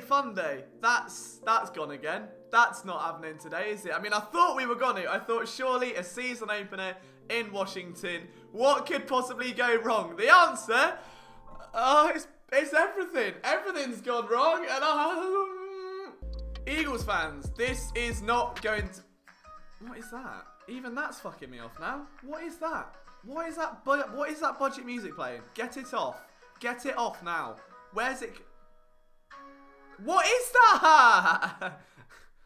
Fun day. That's that's gone again. That's not happening today, is it? I mean, I thought we were going to. I thought surely a season opener in Washington. What could possibly go wrong? The answer, uh, it's, it's everything. Everything's gone wrong, and um, Eagles fans, this is not going to. What is that? Even that's fucking me off now. What is that? What is that? What is that budget music playing? Get it off. Get it off now. Where's it? What is that?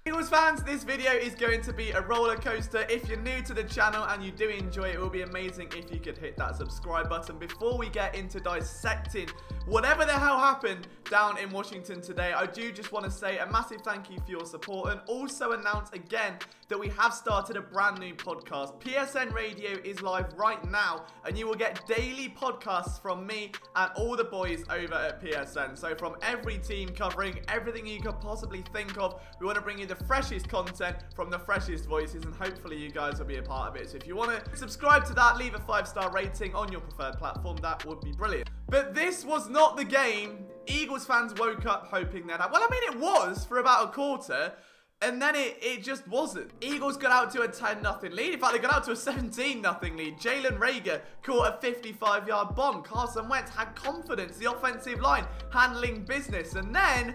Eagles fans, this video is going to be a roller coaster. If you're new to the channel and you do enjoy it, it will be amazing if you could hit that subscribe button. Before we get into dissecting whatever the hell happened down in Washington today, I do just want to say a massive thank you for your support and also announce again that we have started a brand new podcast. PSN Radio is live right now and you will get daily podcasts from me and all the boys over at PSN. So from every team covering everything you could possibly think of, we want to bring you the freshest content from the freshest voices, and hopefully you guys will be a part of it. So if you want to subscribe to that, leave a five-star rating on your preferred platform, that would be brilliant. But this was not the game Eagles fans woke up hoping that. Well, I mean, it was for about a quarter. And then it, it just wasn't. Eagles got out to a 10-0 lead. In fact, they got out to a 17-0 lead. Jalen Reagor caught a 55-yard bomb. Carson Wentz had confidence. The offensive line handling business. And then,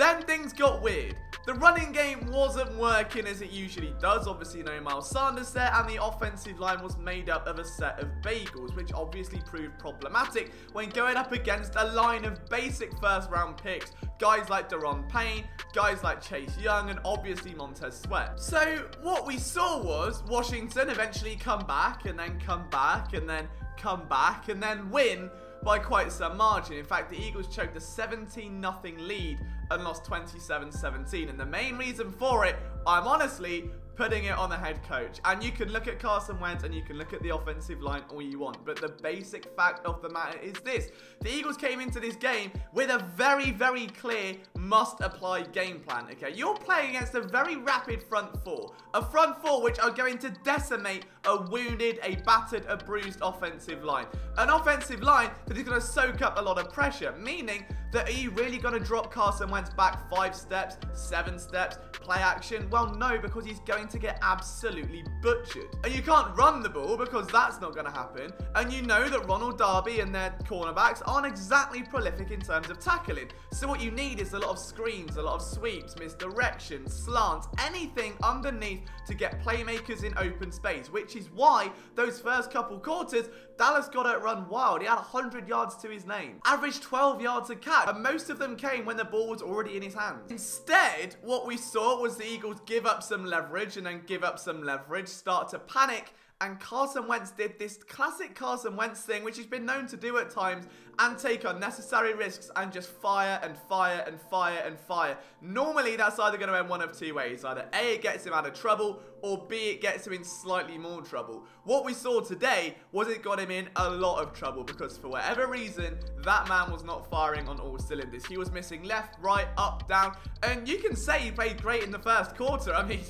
then things got weird. The running game wasn't working as it usually does. Obviously, no Miles Sanders there, and the offensive line was made up of a set of bagels, which obviously proved problematic when going up against a line of basic first round picks. Guys like Daron Payne, guys like Chase Young, and obviously Montez Sweat. So, what we saw was Washington eventually come back, and then come back, and then come back, and then win by quite some margin. In fact, the Eagles choked a 17-0 lead and lost 27-17. And the main reason for it, I'm honestly putting it on the head coach. And you can look at Carson Wentz and you can look at the offensive line all you want. But the basic fact of the matter is this. The Eagles came into this game with a very, very clear must-apply game plan, okay? You're playing against a very rapid front four. A front four which are going to decimate a wounded, a battered, a bruised offensive line. An offensive line that is going to soak up a lot of pressure, meaning that are you really going to drop Carson Wentz back five steps, seven steps, play action? Well, no, because he's going to get absolutely butchered. And you can't run the ball because that's not going to happen. And you know that Ronald Darby and their cornerbacks aren't exactly prolific in terms of tackling. So what you need is a lot of screens, a lot of sweeps, misdirections, slants, anything underneath to get playmakers in open space, which is why those first couple quarters, Dallas got it run wild. He had 100 yards to his name. Averaged 12 yards a catch, and most of them came when the ball was already in his hands. Instead, what we saw was the Eagles give up some leverage and then give up some leverage, start to panic, and Carson Wentz did this classic Carson Wentz thing, which he's been known to do at times, and take unnecessary risks and just fire and fire and fire and fire. Normally, that's either going to end one of two ways. Either A, it gets him out of trouble, or B, it gets him in slightly more trouble. What we saw today was it got him in a lot of trouble because for whatever reason, that man was not firing on all cylinders. He was missing left, right, up, down, and you can say he played great in the first quarter. I mean...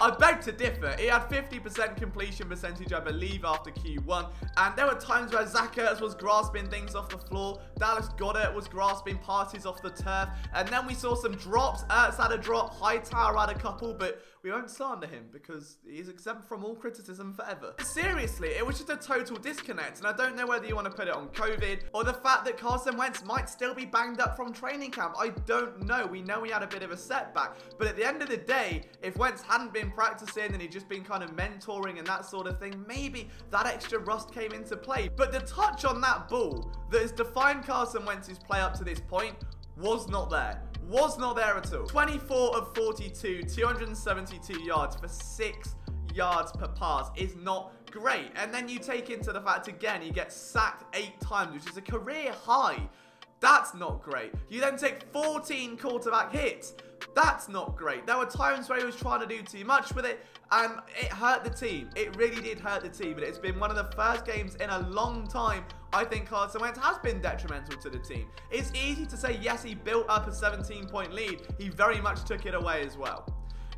I beg to differ. He had 50% completion percentage, I believe, after Q1. And there were times where Ertz was grasping things off the floor. Dallas Goedert was grasping passes off the turf. And then we saw some drops. Ertz had a drop. Hightower had a couple. But we won't slander him because he's exempt from all criticism forever. Seriously, it was just a total disconnect. And I don't know whether you want to put it on COVID or the fact that Carson Wentz might still be banged up from training camp. I don't know. We know he had a bit of a setback. But at the end of the day, if Wentz hadn't been practicing and he'd just been kind of mentoring and that sort of thing, maybe that extra rust came into play. But the touch on that ball that has defined Carson Wentz's play up to this point was not there. Was not there at all. 24 of 42, 272 yards for 6 yards per pass is not great. And then you take into the fact again, he gets sacked 8 times, which is a career high. That's not great. You then take 14 quarterback hits. That's not great. There were times where he was trying to do too much with it, and it hurt the team. It really did hurt the team, but it's been one of the first games in a long time I think Carson Wentz has been detrimental to the team. It's easy to say, yes, he built up a 17-point lead. He very much took it away as well.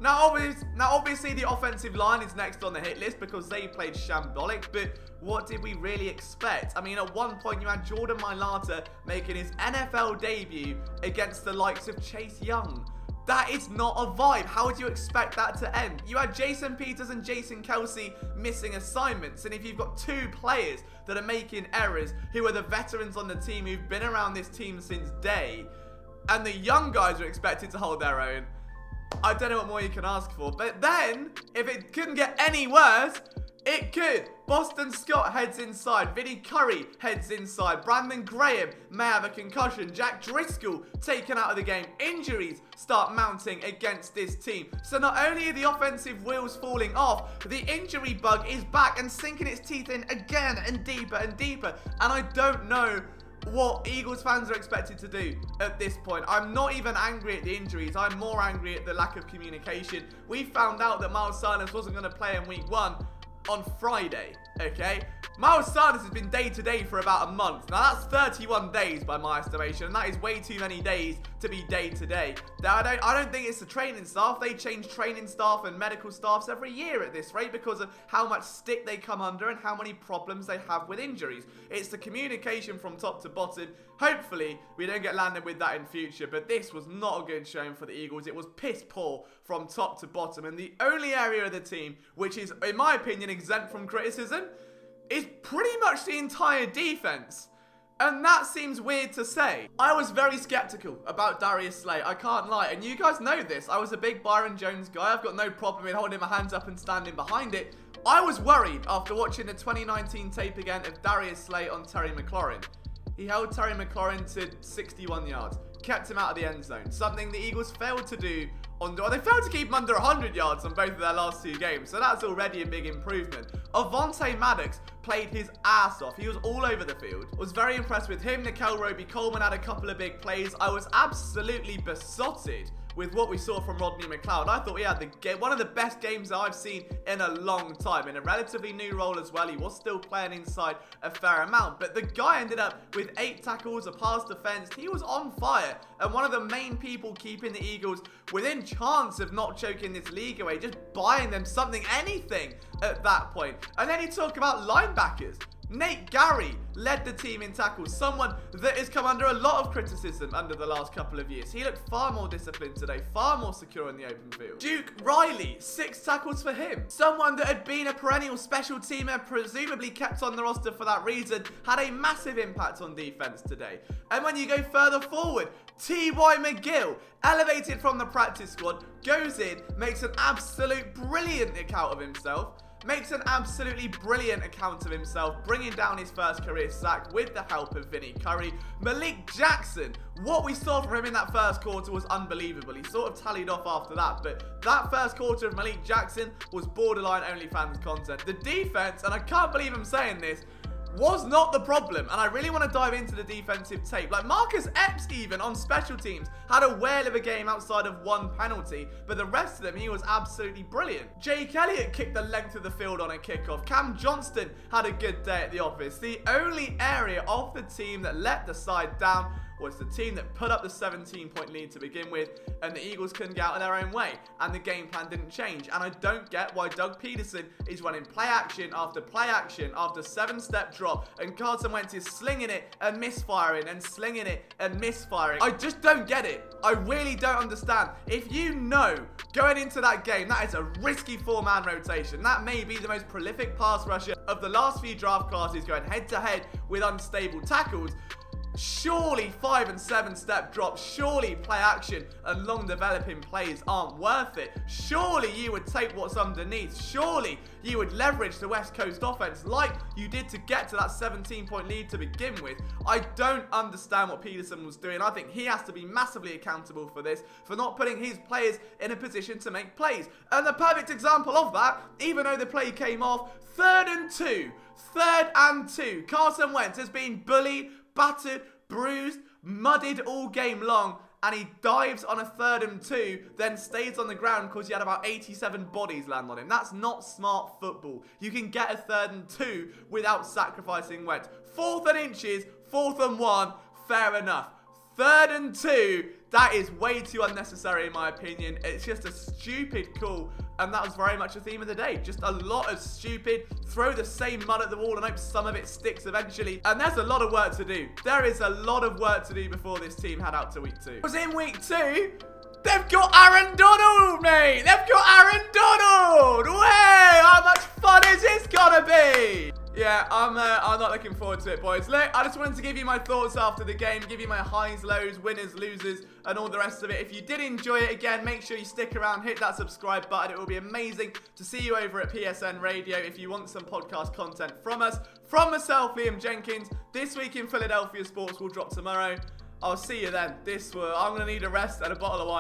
Now, obviously, now, obviously, the offensive line is next on the hit list because they played shambolic, but what did we really expect? I mean, at one point, you had Jordan Mailata making his NFL debut against the likes of Chase Young. That is not a vibe. How would you expect that to end? You had Jason Peters and Jason Kelce missing assignments. And if you've got two players that are making errors, who are the veterans on the team who've been around this team since day, and the young guys are expected to hold their own, I don't know what more you can ask for. But then, if it couldn't get any worse, it could. Boston Scott heads inside. Vinny Curry heads inside. Brandon Graham may have a concussion. Jack Driscoll taken out of the game. Injuries start mounting against this team. So not only are the offensive wheels falling off, the injury bug is back and sinking its teeth in again and deeper and deeper. And I don't know what Eagles fans are expected to do at this point. I'm not even angry at the injuries. I'm more angry at the lack of communication. We found out that Miles Sanders wasn't going to play in week one on Friday, okay? Miles Sanders has been day to day for about a month. Now that's 31 days by my estimation, and that is way too many days to be day to day. Now I don't I don't think it's the training staff. They change training staff and medical staffs every year at this rate because of how much stick they come under and how many problems they have with injuries. It's the communication from top to bottom. Hopefully we don't get landed with that in future, but this was not a good showing for the Eagles. It was piss poor from top to bottom, and the only area of the team which is, in my opinion, exempt from criticism is pretty much the entire defense. And that seems weird to say. I was very skeptical about Darius Slay, I can't lie. And you guys know this. I was a big Byron Jones guy. I've got no problem in holding my hands up and standing behind it. I was worried after watching the 2019 tape again of Darius Slay on Terry McLaurin. He held Terry McLaurin to 61 yards, kept him out of the end zone, something the Eagles failed to do on, well, they failed to keep him under 100 yards on both of their last two games, so that's already a big improvement. Avonte Maddox played his ass off. He was all over the field. I was very impressed with him. Nickell Robey-Coleman had a couple of big plays. I was absolutely besotted with what we saw from Rodney McLeod. I thought he had the game, one of the best games I've seen in a long time. In a relatively new role as well. He was still playing inside a fair amount. But the guy ended up with eight tackles, a pass defense. He was on fire. And one of the main people keeping the Eagles within chance of not choking this league away. Just buying them something, anything at that point. And then you talk about linebackers. Nate Gerry led the team in tackles, someone that has come under a lot of criticism under the last couple of years. He looked far more disciplined today, far more secure in the open field. Duke Riley, six tackles for him. Someone that had been a perennial special teamer, presumably kept on the roster for that reason, had a massive impact on defense today. And when you go further forward, T.Y. McGill, elevated from the practice squad, goes in, makes an absolute brilliant account of himself, makes an absolutely brilliant account of himself, bringing down his first career sack with the help of Vinny Curry. Malik Jackson, what we saw from him in that first quarter was unbelievable. He sort of tallied off after that, but that first quarter of Malik Jackson was borderline OnlyFans content. The defense, and I can't believe I'm saying this, was not the problem. And I really want to dive into the defensive tape. Like Marcus Epps even on special teams had a whale of a game outside of one penalty. But the rest of them, he was absolutely brilliant. Jake Elliott kicked the length of the field on a kickoff. Cam Johnston had a good day at the office. The only area of the team that let the side down was the team that put up the 17 point lead to begin with, and the Eagles couldn't get out of their own way, and the game plan didn't change. And I don't get why Doug Pederson is running play action after play action after seven step drop, and Carson Wentz is slinging it and misfiring and slinging it and misfiring. I just don't get it. I really don't understand. If you know going into that game, that is a risky four man rotation. That may be the most prolific pass rusher of the last few draft classes going head to head with unstable tackles. Surely five and seven step drops, surely play action and long developing plays aren't worth it. Surely you would take what's underneath. Surely you would leverage the West Coast offense like you did to get to that 17 point lead to begin with. I don't understand what Pederson was doing. I think he has to be massively accountable for this, for not putting his players in a position to make plays. And the perfect example of that, even though the play came off, third and two, third and two. Carson Wentz has been bullied battered, bruised, muddied all game long, and he dives on a third and two, then stays on the ground because he had about 87 bodies land on him. That's not smart football. You can get a third and two without sacrificing Wentz. Fourth and inches, fourth and one, fair enough. Third and two, That is way too unnecessary in my opinion. It's just a stupid call. And that was very much the theme of the day. Just a lot of stupid, throw the same mud at the wall and hope some of it sticks eventually. And there's a lot of work to do. There is a lot of work to do before this team head out to week two. Because in week two, They've got Aaron Donald, mate! They've got Aaron Donald! Way! How much fun is this gonna be? Yeah, I'm uh, I'm not looking forward to it, boys. Look, I just wanted to give you my thoughts after the game, give you my highs, lows, winners, losers, and all the rest of it. If you did enjoy it, again, make sure you stick around, hit that subscribe button. It will be amazing to see you over at PSN Radio if you want some podcast content from us. From myself, Liam Jenkins, This Week in Philadelphia Sports will drop tomorrow. I'll see you then. This will, I'm going to need a rest and a bottle of wine.